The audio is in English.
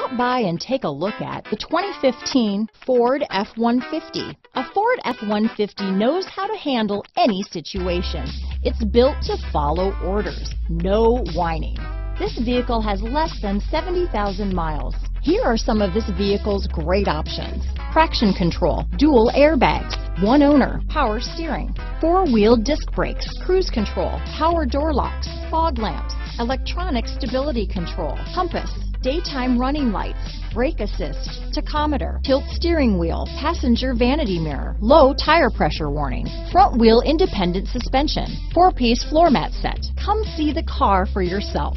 Stop by and take a look at the 2015 Ford F-150. A Ford F-150 knows how to handle any situation. It's built to follow orders, no whining. This vehicle has less than 70,000 miles. Here are some of this vehicle's great options. Traction control, dual airbags, one owner, power steering, four-wheel disc brakes, cruise control, power door locks, fog lamps, electronic stability control, compass, daytime running lights, brake assist, tachometer, tilt steering wheel, passenger vanity mirror, low tire pressure warning, front wheel independent suspension, four-piece floor mat set. Come see the car for yourself.